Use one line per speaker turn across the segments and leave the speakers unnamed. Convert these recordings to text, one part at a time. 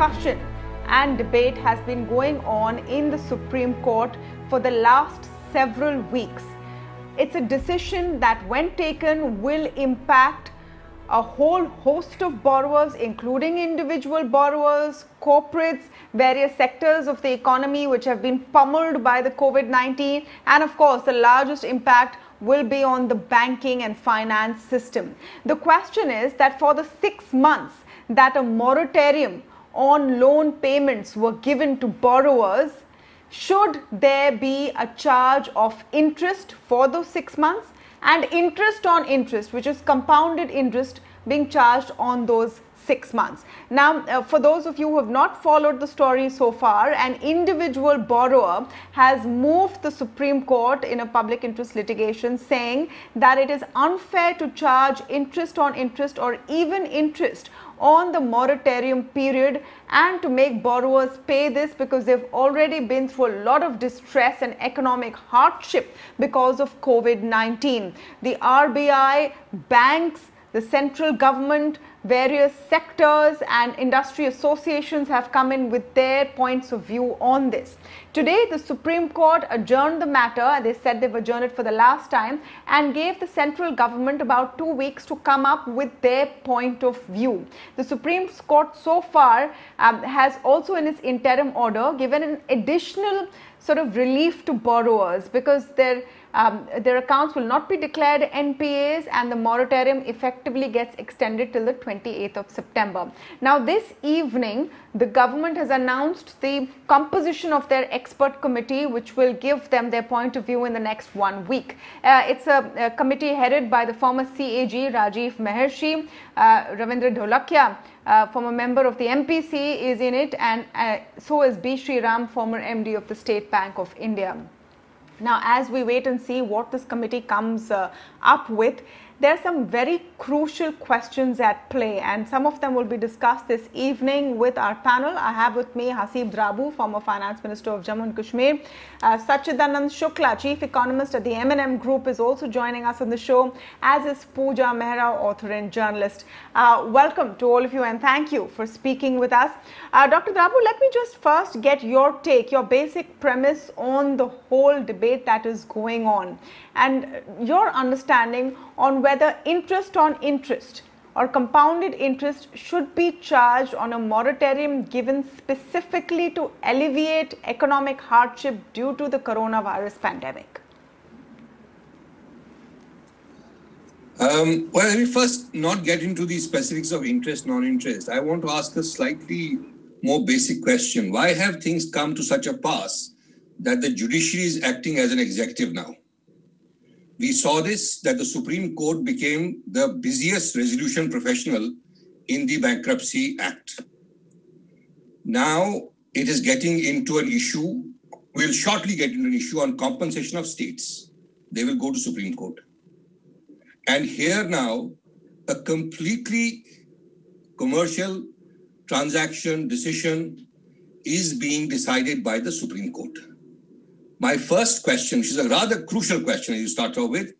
discussion and debate has been going on in the Supreme Court for the last several weeks. It's a decision that, when taken, will impact a whole host of borrowers, including individual borrowers, corporates, various sectors of the economy which have been pummeled by the COVID 19, and of course, the largest impact will be on the banking and finance system. The question is that for the six months that a moratorium on loan payments were given to borrowers, should there be a charge of interest for those six months and interest on interest, which is compounded interest being charged on those six months. Now, uh, for those of you who have not followed the story so far, an individual borrower has moved the Supreme Court in a public interest litigation saying that it is unfair to charge interest on interest or even interest on the moratorium period and to make borrowers pay this because they've already been through a lot of distress and economic hardship because of COVID 19. The RBI, banks, the central government, various sectors and industry associations have come in with their points of view on this. Today, the Supreme Court adjourned the matter. They said they've adjourned it for the last time and gave the central government about two weeks to come up with their point of view. The Supreme Court so far um, has also in its interim order given an additional sort of relief to borrowers because their um, their accounts will not be declared NPAs and the moratorium effectively gets extended till the 28th of September. Now this evening the government has announced the composition of their expert committee which will give them their point of view in the next one week. Uh, it's a, a, committee headed by the former CAG Rajiv Mehrishi, uh, Ravindra Dholakia, uh, former member of the MPC is in it and uh, so is B. Sriram, former MD of the State Bank of India. Now, as we wait and see what this committee comes uh, up with, there are some very crucial questions at play and some of them will be discussed this evening with our panel. I have with me Haseeb Drabu, former Finance Minister of Jammu and Kashmir. Uh, Sachchidanand Shukla, Chief Economist at the M&M Group is also joining us on the show, as is Puja Mehra, author and journalist. Uh, welcome to all of you and thank you for speaking with us. Uh, Dr. Drabu, let me just first get your take, your basic premise on the whole debate that is going on and your understanding on whether interest on interest or compounded interest should be charged on a moratorium given specifically to alleviate economic hardship due to the coronavirus pandemic?
Um, well, let me first not get into the specifics of interest, non interest. I want to ask a slightly more basic question. Why have things come to such a pass that the judiciary is acting as an executive now? We saw this that the Supreme Court became the busiest resolution professional in the Bankruptcy Act. Now it is getting into an issue, We will shortly get into an issue on compensation of states. They will go to Supreme Court. And here now, a completely commercial transaction decision is being decided by the Supreme Court. My first question, which is a rather crucial question you start off with,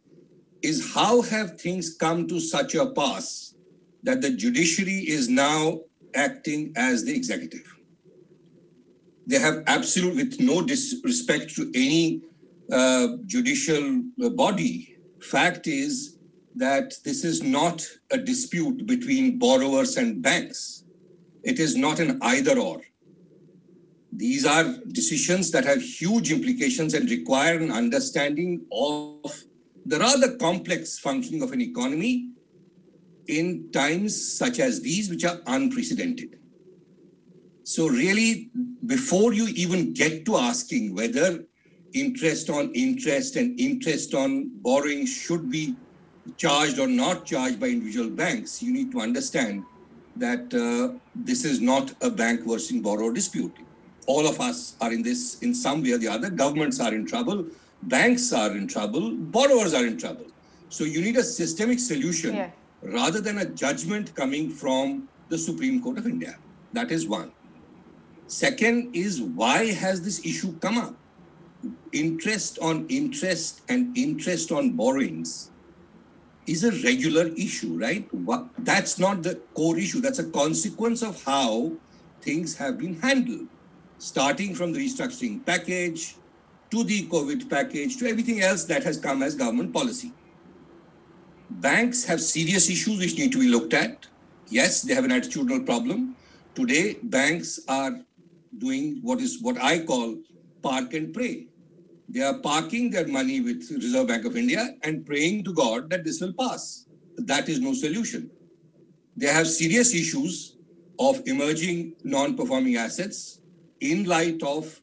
is how have things come to such a pass that the judiciary is now acting as the executive? They have absolute, with no disrespect to any uh, judicial body, fact is that this is not a dispute between borrowers and banks. It is not an either or. These are decisions that have huge implications and require an understanding of the rather complex functioning of an economy in times such as these, which are unprecedented. So, really, before you even get to asking whether interest on interest and interest on borrowing should be charged or not charged by individual banks, you need to understand that uh, this is not a bank versus borrower dispute all of us are in this in some way or the other. Governments are in trouble, banks are in trouble, borrowers are in trouble. So you need a systemic solution yeah. rather than a judgment coming from the Supreme Court of India. That is one. Second is why has this issue come up? Interest on interest and interest on borrowings is a regular issue, right? That's not the core issue. That's a consequence of how things have been handled, starting from the restructuring package to the COVID package to everything else that has come as government policy. Banks have serious issues which need to be looked at. Yes, they have an attitudinal problem. Today, banks are doing what is what I call park and pray. They are parking their money with Reserve Bank of India and praying to God that this will pass. That is no solution. They have serious issues of emerging non-performing assets in light of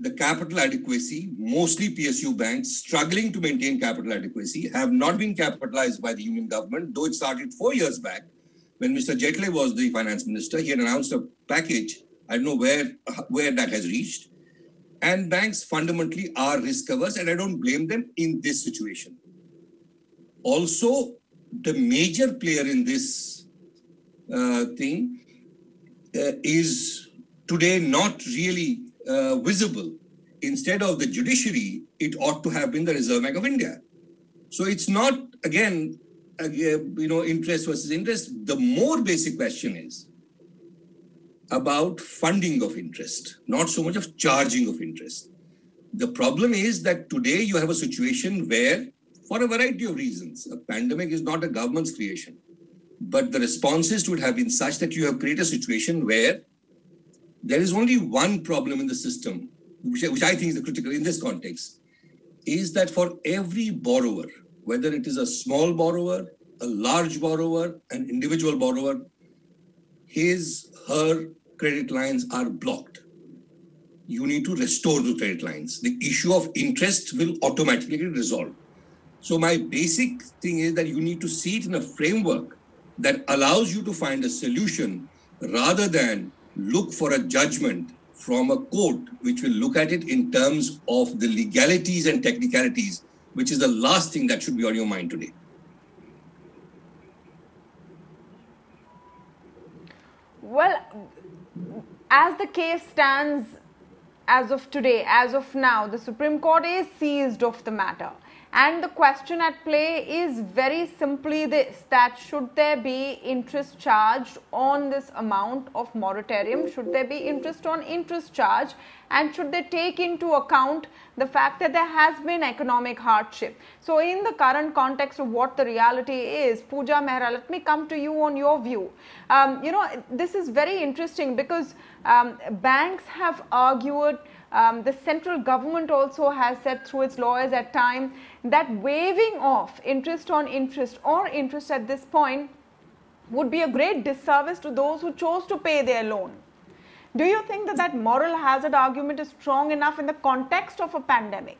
the capital adequacy, mostly PSU banks struggling to maintain capital adequacy, have not been capitalized by the union government, though it started four years back when Mr. Jaitley was the finance minister. He had announced a package. I don't know where, where that has reached. And banks fundamentally are risk averse, and I don't blame them in this situation. Also, the major player in this uh, thing uh, is today not really uh, visible. Instead of the judiciary, it ought to have been the Reserve Bank of India. So it's not, again, uh, you know, interest versus interest. The more basic question is about funding of interest, not so much of charging of interest. The problem is that today you have a situation where, for a variety of reasons, a pandemic is not a government's creation, but the responses it have been such that you have created a situation where there is only one problem in the system, which, which I think is critical in this context, is that for every borrower, whether it is a small borrower, a large borrower, an individual borrower, his, her credit lines are blocked. You need to restore the credit lines. The issue of interest will automatically get resolved. So my basic thing is that you need to see it in a framework that allows you to find a solution rather than look for a judgment from a court which will look at it in terms of the legalities and technicalities, which is the last thing that should be on your mind today.
Well, as the case stands as of today, as of now, the Supreme Court is seized of the matter. And the question at play is very simply this that should there be interest charged on this amount of moratorium? Should there be interest on interest charge? And should they take into account the fact that there has been economic hardship? So, in the current context of what the reality is, Puja Mehra, let me come to you on your view. Um, you know, this is very interesting because um, banks have argued um, the central government also has said through its lawyers at time that waiving off interest on interest or interest at this point would be a great disservice to those who chose to pay their loan. Do you think that that moral hazard argument is strong enough in the context of a pandemic?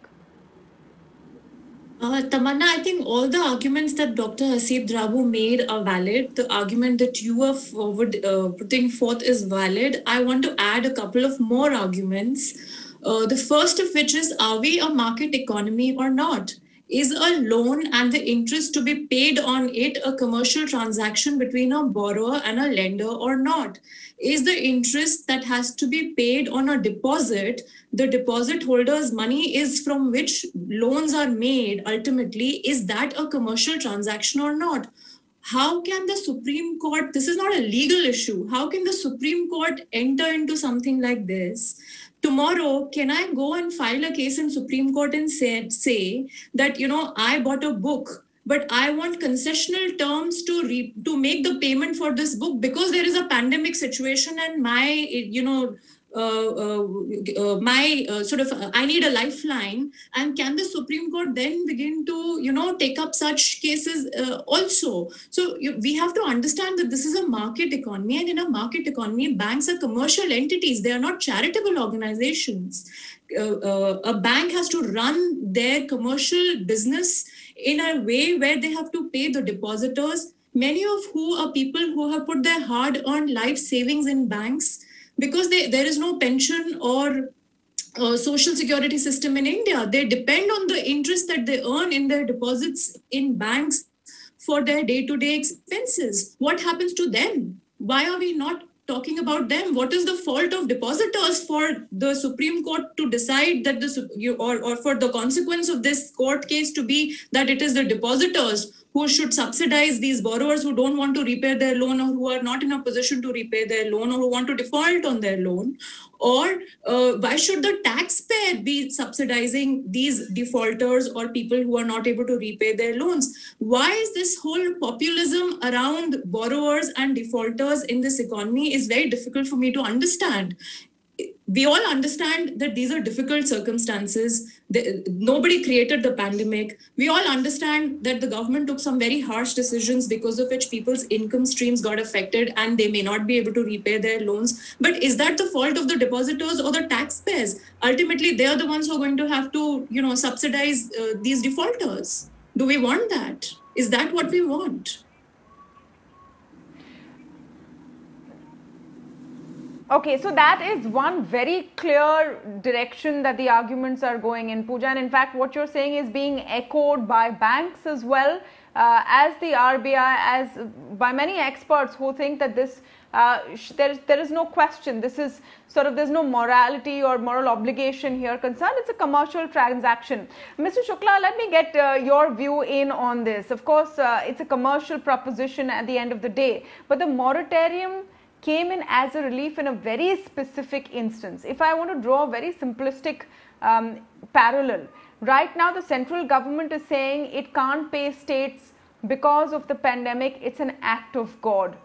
Uh, Tamanna, I think all the arguments that Dr. Haseeb Drabu made are valid. The argument that you are forward, uh, putting forth is valid. I want to add a couple of more arguments. Uh, the first of which is Are we a market economy or not? Is a loan and the interest to be paid on it a commercial transaction between a borrower and a lender or not? Is the interest that has to be paid on a deposit, the deposit holder's money is from which loans are made ultimately, is that a commercial transaction or not? how can the Supreme Court, this is not a legal issue, how can the Supreme Court enter into something like this? Tomorrow can i go and file a case in supreme court and say, say that you know i bought a book but i want concessional terms to re- to make the payment for this book because there is a pandemic situation and my you know Uh, uh, uh, my sort of I need a lifeline, and can the Supreme Court then begin to you know take up such cases also? So you, we have to understand that this is a market economy, and in a market economy, banks are commercial entities; they are not charitable organizations. a bank has to run their commercial business in a way where they have to pay the depositors many of who are people who have put their hard earned life savings in banks because they, there is no pension or uh, social security system in India. They depend on the interest that they earn in their deposits in banks for their day to day expenses. What happens to them? Why are we not talking about them what is the fault of depositors for the supreme court to decide that the or, or for the consequence of this court case to be that it is the depositors who should subsidize these borrowers who don't want to repay their loan or who are not in a position to repay their loan or who want to default on their loan? Or uh, why should the taxpayer be subsidizing these defaulters or people who are not able to repay their loans? Why is this whole populism around borrowers and defaulters in this economy is very difficult for me to understand we all understand that these are difficult circumstances. The, nobody created the pandemic. We all understand that the government took some very harsh decisions because of which people's income streams got affected and they may not be able to repay their loans. But is that the fault of the depositors or the taxpayers? Ultimately, they are the ones who are going to have to, you know, subsidize uh, these defaulters. Do we want that? Is that what we want?
Okay, so that is one very clear direction that the arguments are going in, Puja. And in fact, what you're saying is being echoed by banks as well uh, as the RBI, as by many experts who think that this uh, there is there is no question. This is sort of there's no morality or moral obligation here concerned. It's a commercial transaction. Mr. Shukla, let me get uh, your view in on this. Of course, uh, it's a commercial proposition at the end of the day, but the moratorium came in as a relief in a very specific instance. If I want to draw a very simplistic um, parallel, right now the central government is saying it can't pay states because of the pandemic, it's an act of God.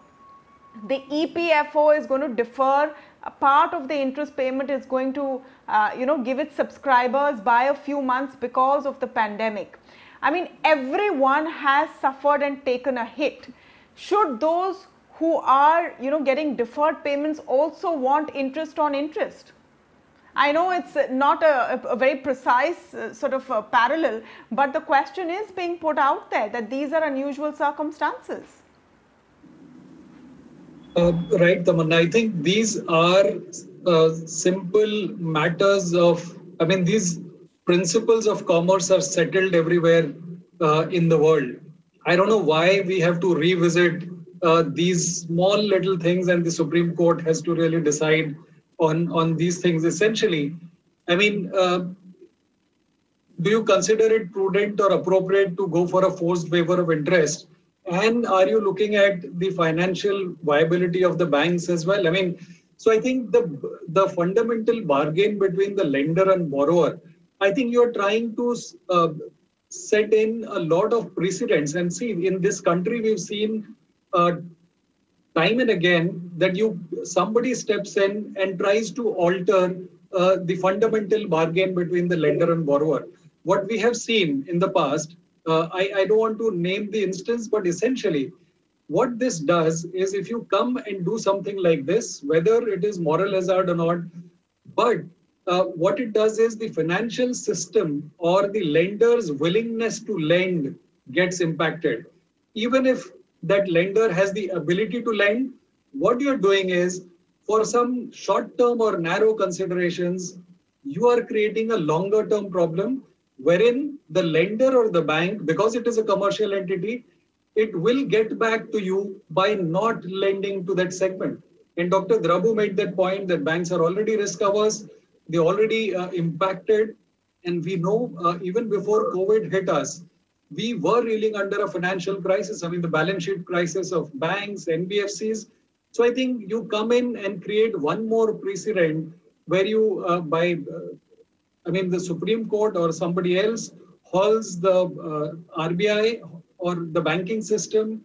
The EPFO is going to defer a part of the interest payment is going to uh, you know give its subscribers by a few months because of the pandemic i mean everyone has suffered and taken a hit should those who are you know getting deferred payments also want interest on interest. I know it's not a, a very precise uh, sort of parallel but the question is being put out there that these are unusual circumstances.
Uh, right tamanna. I think these are uh, simple matters of i mean these principles of commerce are settled everywhere uh, in the world. I don't know why we have to revisit uh, these small little things and the supreme court has to really decide on on these things essentially. I mean uh, do you consider it prudent or appropriate to go for a forced waiver of interest? And are you looking at the financial viability of the banks as well? I mean so i think the the fundamental bargain between the lender and borrower i think you're trying to uh, set in a lot of precedents. And see in this country we've seen uh, time and again that you somebody steps in and tries to alter uh, the fundamental bargain between the lender and borrower. What we have seen in the past, uh, I, I don't want to name the instance, but essentially, what this does is if you come and do something like this, whether it is moral hazard or not, but uh, what it does is the financial system or the lender's willingness to lend gets impacted. Even if that lender has the ability to lend, what you're doing is for some short term or narrow considerations, you are creating a longer term problem wherein the lender or the bank, because it is a commercial entity, it will get back to you by not lending to that segment. And Dr. Drabu made that point that banks are already risk averse, they already uh, impacted. And we know uh, even before COVID hit us, we were reeling under a financial crisis. I mean, the balance sheet crisis of banks, NBFCs. So I think you come in and create one more precedent where you, uh, by, uh, I mean, the Supreme Court or somebody else hauls the uh, RBI or the banking system,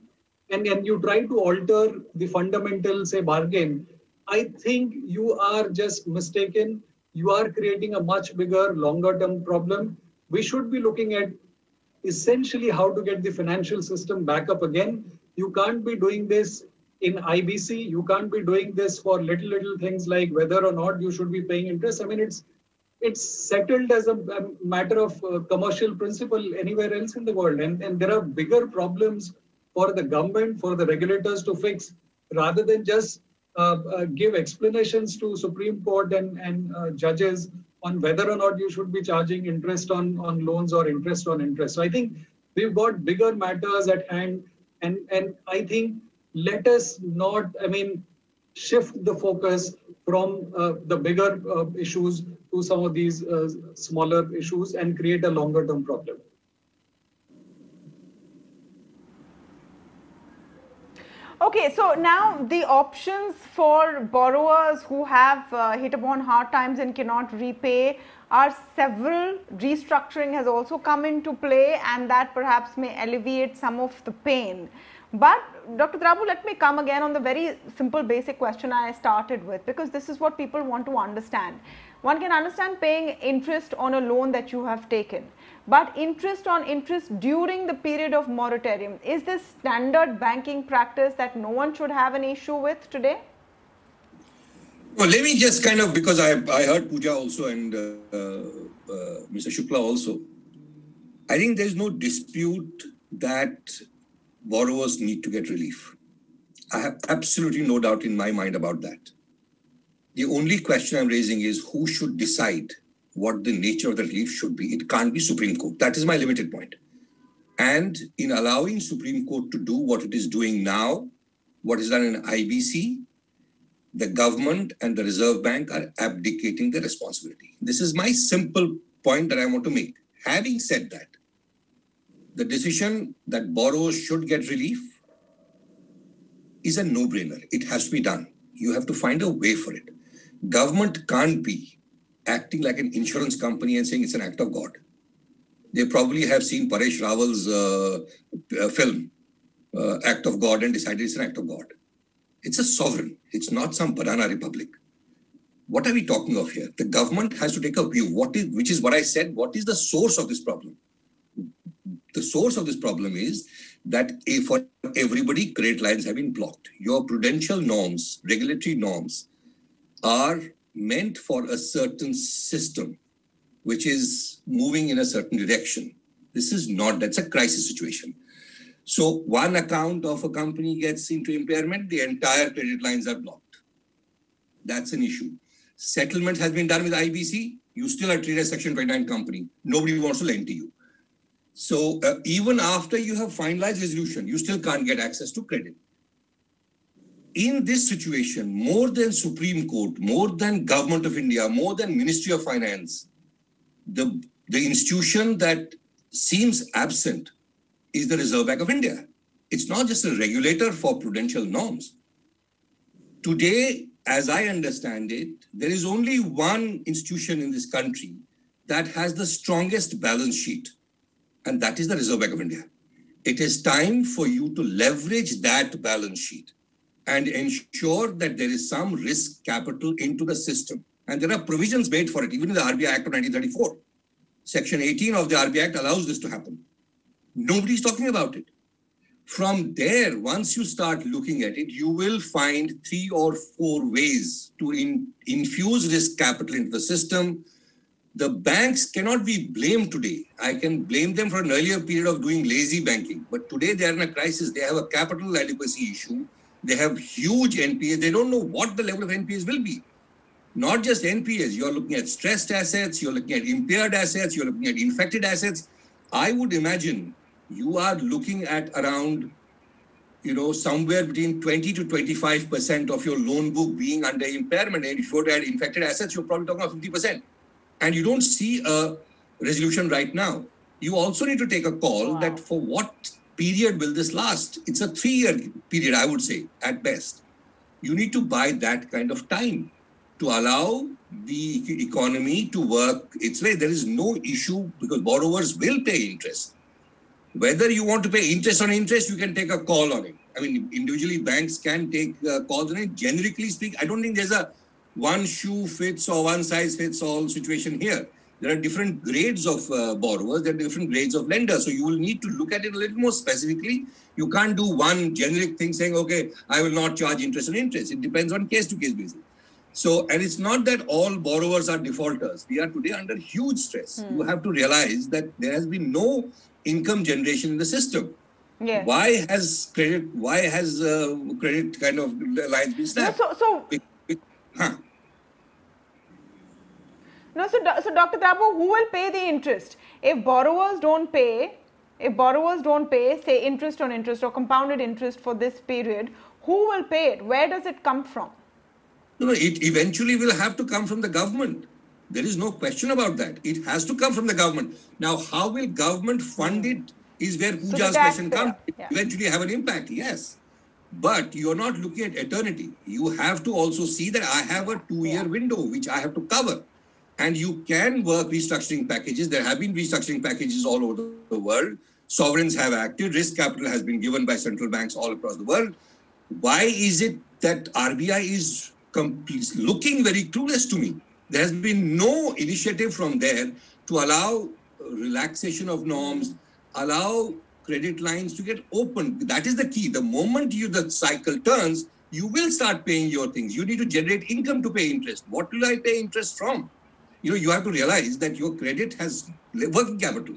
and, and you try to alter the fundamental, say, bargain. I think you are just mistaken. You are creating a much bigger, longer term problem. We should be looking at essentially how to get the financial system back up again. You can't be doing this in IBC. You can't be doing this for little, little things like whether or not you should be paying interest. I mean, it's it's settled as a, matter of uh, commercial principle anywhere else in the world. And, and there are bigger problems for the government, for the regulators to fix, rather than just uh, uh, give explanations to Supreme Court and, and uh, judges on whether or not you should be charging interest on, on loans or interest on interest. So I think we've got bigger matters at hand. And, and I think let us not, I mean, shift the focus from uh, the bigger uh, issues to some of these uh, smaller issues and create a longer term problem.
Okay, so now the options for borrowers who have uh, hit upon hard times and cannot repay are several. Restructuring has also come into play and that perhaps may alleviate some of the pain. But Dr. Drabu, let me come again on the very simple basic question I started with because this is what people want to understand. One can understand paying interest on a loan that you have taken, but interest on interest during the period of moratorium, is this standard banking practice that no one should have an issue with today?
Well, let me just kind of, because I, I heard Puja also and uh, uh, Mr. Shukla also. I think there's no dispute that borrowers need to get relief. I have absolutely no doubt in my mind about that. The only question I'm raising is who should decide what the nature of the relief should be. It can't be Supreme Court. That is my limited point. And in allowing Supreme Court to do what it is doing now, what is done in IBC, the government and the Reserve Bank are abdicating their responsibility. This is my simple point that I want to make. Having said that, the decision that borrowers should get relief is a no-brainer. It has to be done. You have to find a way for it. Government can't be acting like an insurance company and saying it's an act of God. They probably have seen Paresh Rawal's uh, uh, film, uh, Act of God, and decided it's an act of God. It's a sovereign. It's not some banana republic. What are we talking of here? The government has to take a view. What is, which is what I said. What is the source of this problem? The source of this problem is that for everybody, credit lines have been blocked. Your prudential norms, regulatory norms, are meant for a certain system, which is moving in a certain direction. This is not, that's a crisis situation. So one account of a company gets into impairment, the entire credit lines are blocked. That's an issue. Settlement has been done with IBC. You still are treated as Section 29 company. Nobody wants to lend to you. So uh, even after you have finalized resolution, you still can't get access to credit. In this situation, more than Supreme Court, more than Government of India, more than Ministry of Finance, the, the institution that seems absent is the Reserve Bank of India. It's not just a regulator for prudential norms. Today, as I understand it, there is only one institution in this country that has the strongest balance sheet and that is the Reserve Bank of India. It is time for you to leverage that balance sheet and ensure that there is some risk capital into the system. And there are provisions made for it, even in the RBI Act of 1934. Section 18 of the RBI Act allows this to happen. Nobody's talking about it. From there, once you start looking at it, you will find three or four ways to in, infuse risk capital into the system the banks cannot be blamed today. I can blame them for an earlier period of doing lazy banking, but today they are in a crisis. They have a capital adequacy issue. They have huge NPAs. They don't know what the level of NPAs will be. Not just NPAs, you're looking at stressed assets, you're looking at impaired assets, you're looking at infected assets. I would imagine you are looking at around you know, somewhere between 20 to 25% of your loan book being under impairment. And if you add infected assets, you're probably talking about 50% and you don't see a resolution right now, you also need to take a call wow. that for what period will this last? It's a three year period, I would say, at best. You need to buy that kind of time to allow the economy to work its way. There is no issue because borrowers will pay interest. Whether you want to pay interest on interest, you can take a call on it. I mean, individually, banks can take uh, calls on it. Generically speaking, I don't think there's a one shoe fits or one size fits all situation here. There are different grades of uh, borrowers, there are different grades of lenders. So you will need to look at it a little more specifically. You can't do one generic thing saying, okay, I will not charge interest on interest. It depends on case to case basis. So, and it's not that all borrowers are defaulters. We are today under huge stress. Hmm. You have to realize that there has been no income generation in the system. Yeah. Why has credit? Why has uh, credit kind of lines been snapped?
No, so, so. Hmm. No, so, so Dr. Drabu, who will pay the interest? If borrowers don't pay, if borrowers don't pay, say interest on interest or compounded interest for this period, who will pay it? Where does it come from?
No, no, it eventually will have to come from the government. There is no question about that. It has to come from the government. Now, how will government fund hmm. it is where Puja's question comes. Yeah. Eventually have an impact, yes. But you're not looking at eternity. You have to also see that I have a two-year window which I have to cover. And you can work restructuring packages. There have been restructuring packages all over the world. Sovereigns have acted. Risk capital has been given by central banks all across the world. Why is it that RBI is looking very clueless to me? There has been no initiative from there to allow relaxation of norms, allow credit lines to get open. That is the key. The moment you the cycle turns, you will start paying your things. You need to generate income to pay interest. What will I pay interest from? You know, you have to realize that your credit has working capital.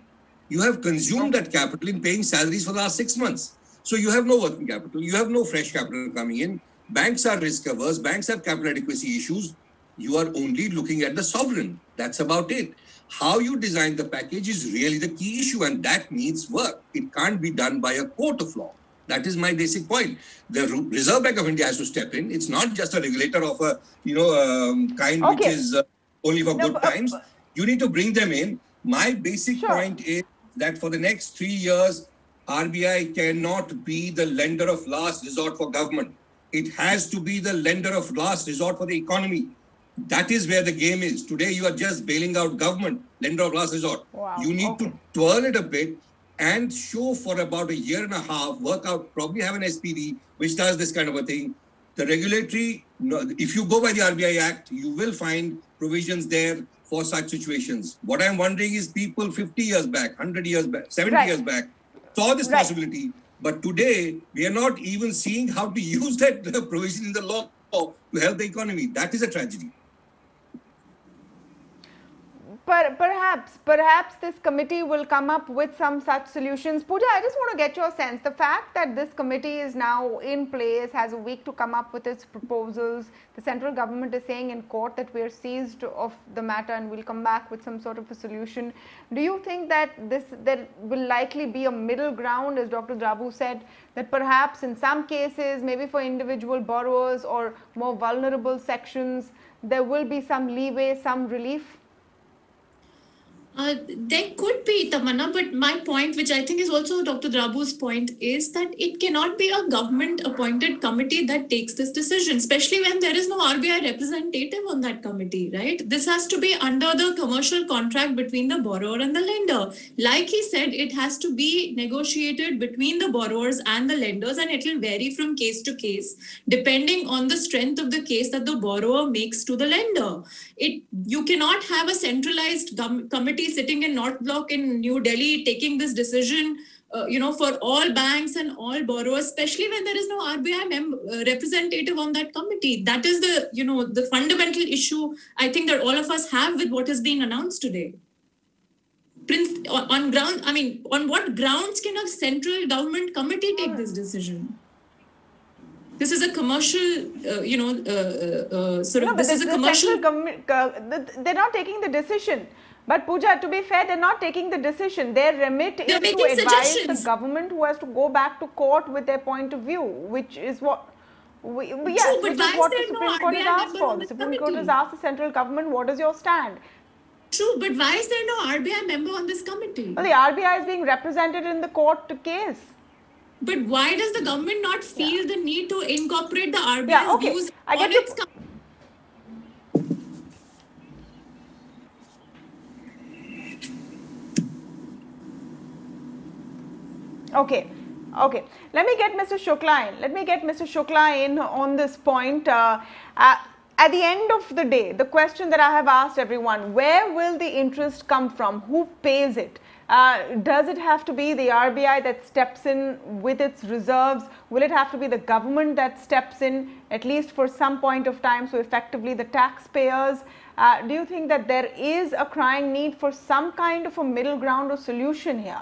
You have consumed that capital in paying salaries for the last six months. So you have no working capital. You have no fresh capital coming in. Banks are risk averse. Banks have capital adequacy issues. You are only looking at the sovereign. That's about it. How you design the package is really the key issue, and that needs work. It can't be done by a court of law. That is my basic point. The Reserve Bank of India has to step in. It's not just a regulator of a you know um, kind okay. which is uh, only for no, good uh, times. You need to bring them in. My basic sure. point is that for the next three years, RBI cannot be the lender of last resort for government. It has to be the lender of last resort for the economy. That is where the game is. Today, you are just bailing out government, lender of last resort. Wow. You need okay. to twirl it a bit and show for about a year and a half, work out, probably have an SPV which does this kind of a thing. The regulatory, if you go by the RBI Act, you will find provisions there for such situations. What I'm wondering is people 50 years back, 100 years back, 70 right. years back saw this right. possibility. But today, we are not even seeing how to use that provision in the law to help the economy. That is a tragedy.
Per, perhaps, perhaps this committee will come up with some such solutions. Puja, I just want to get your sense. The fact that this committee is now in place, has a week to come up with its proposals. The central government is saying in court that we're seized of the matter and we'll come back with some sort of a solution. Do you think that this there will likely be a middle ground, as Dr. Drabu said, that perhaps in some cases, maybe for individual borrowers or more vulnerable sections, there will be some leeway, some relief?
Uh, there could be Tamanna, but my point, which I think is also Dr. Drabu's point, is that it cannot be a government appointed committee that takes this decision, especially when there is no RBI representative on that committee, right? This has to be under the commercial contract between the borrower and the lender. Like he said, it has to be negotiated between the borrowers and the lenders, and it will vary from case to case, depending on the strength of the case that the borrower makes to the lender. It you cannot have a centralized committee sitting in North Block in New Delhi taking this decision, uh, you know, for all banks and all borrowers, especially when there is no RBI member, uh, representative on that committee. That is the, you know, the fundamental issue I think that all of us have with what is being announced today. Prince, on, on ground, I mean, on what grounds can a central government committee take this decision? this is a commercial, uh, you know, uh, uh, uh sort of. No, this is a commercial.
they're not taking the decision. But Puja, to be fair, they're not taking the decision. Their remit they're is to advise the government who has to go back to court with their point of view, which is what. We, we, yes, True, which is what the Supreme no Court has asked for. The Supreme committee. Court has asked the central government, what is your stand?
True, but why is there no RBI member on this committee?
Well, the RBI is being represented in the court case.
But why does the government not feel yeah. the need to incorporate the RBI's yeah, okay. views I get on its
Okay. Okay, let me get Mr. Shukla in. Let me get Mr. Shukla in on this point. Uh, uh, at the end of the day, the question that I have asked everyone, where will the interest come from? Who pays it? Uh, does it have to be the RBI that steps in with its reserves? Will it have to be the government that steps in at least for some point of time? So effectively the taxpayers. Uh, do you think that there is a crying need for some kind of a middle ground or solution here?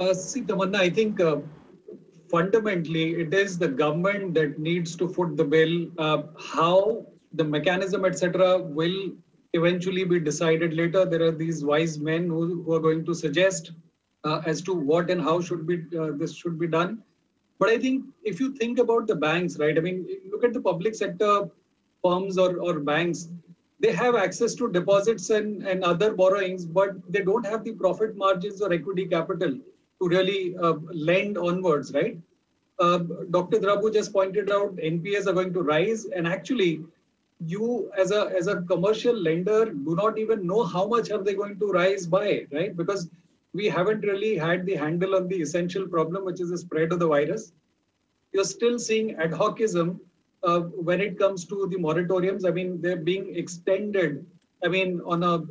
Uh, see, Tamanna, I think uh, fundamentally it is the government that needs to foot the bill. Uh, how the mechanism, etc., will eventually be decided later. There are these wise men who, who are going to suggest uh, as to what and how should be uh, this should be done. But I think if you think about the banks, right? I mean, look at the public sector firms or, or banks, they have access to deposits and, and other borrowings, but they don't have the profit margins or equity capital to really uh, lend onwards, right? Uh, Dr. Drabu just pointed out NPAs are going to rise, and actually, you as a as a commercial lender do not even know how much are they going to rise by, right? Because we haven't really had the handle on the essential problem, which is the spread of the virus. You're still seeing ad hocism uh, when it comes to the moratoriums. I mean, they're being extended. I mean, on a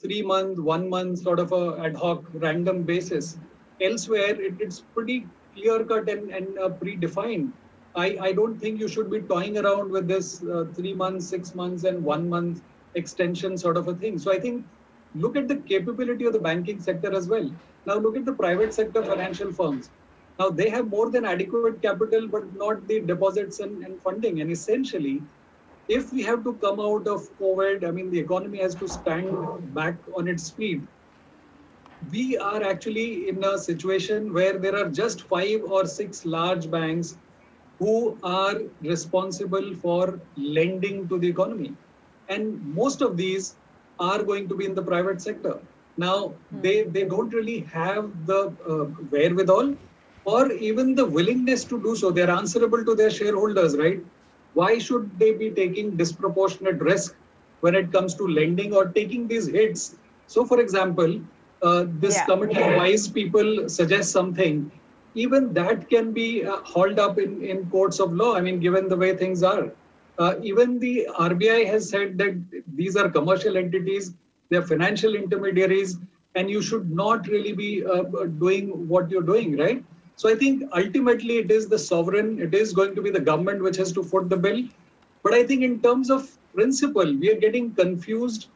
three month, one month sort of a ad hoc random basis. Elsewhere, it, it's pretty clear cut and, and uh, predefined. I, I don't think you should be toying around with this uh, three months, six months, and one month extension sort of a thing. So I think look at the capability of the banking sector as well. Now look at the private sector financial firms. Now they have more than adequate capital, but not the deposits and, and funding. And essentially, if we have to come out of COVID, I mean, the economy has to stand back on its feet. We are actually in a situation where there are just five or six large banks who are responsible for lending to the economy. And most of these are going to be in the private sector. Now, hmm. they, they don't really have the uh, wherewithal or even the willingness to do so. They're answerable to their shareholders, right? Why should they be taking disproportionate risk when it comes to lending or taking these hits? So, for example, uh, this yeah. committee of wise people suggest something, even that can be uh, hauled up in, in courts of law. I mean, given the way things are. Uh, even the RBI has said that these are commercial entities, they're financial intermediaries, and you should not really be uh, doing what you're doing, right? So I think ultimately it is the sovereign, it is going to be the government which has to foot the bill. But I think in terms of principle, we are getting confused.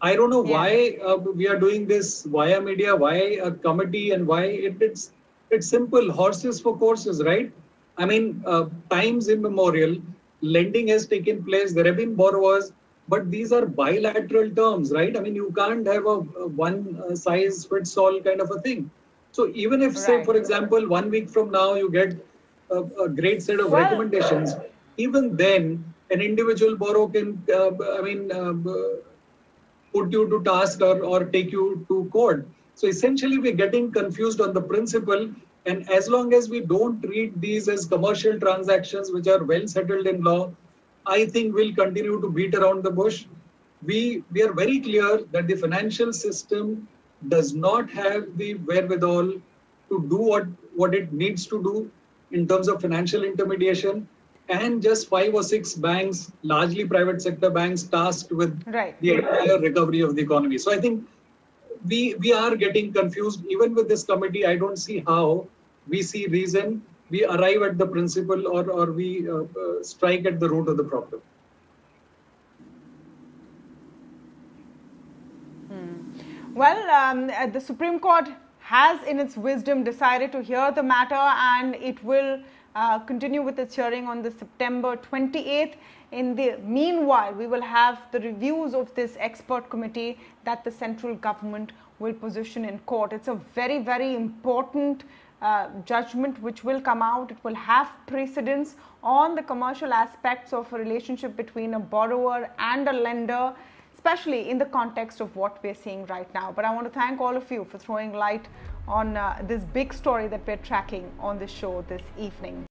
I don't know yeah. why uh, we are doing this via media, why a committee, and why it, it's it's simple horses for courses, right? I mean, uh, times immemorial, lending has taken place, there have been borrowers, but these are bilateral terms, right? I mean, you can't have a, a one uh, size fits all kind of a thing. So even if, right. say, for example, one week from now you get a, a great set of well, recommendations, even then an individual borrower can, uh, I mean, uh, put you to task or, or take you to court. So essentially, we're getting confused on the principle and as long as we don't treat these as commercial transactions, which are well settled in law, I think we'll continue to beat around the bush. We, we are very clear that the financial system does not have the wherewithal to do what, what it needs to do in terms of financial intermediation and just five or six banks, largely private sector banks, tasked with right. the entire recovery of the economy. So I think we we are getting confused even with this committee i don't see how we see reason we arrive at the principle or or we uh, uh, strike at the root of the problem
hmm. well um, uh, the supreme court has in its wisdom decided to hear the matter and it will uh, continue with its hearing on the September 28th. In the meanwhile, we will have the reviews of this expert committee that the central government will position in court. It's a very, very important uh, judgment which will come out. It will have precedence on the commercial aspects of a relationship between a borrower and a lender, especially in the context of what we're seeing right now. But I want to thank all of you for throwing light on uh, this big story that we're tracking on the show this evening.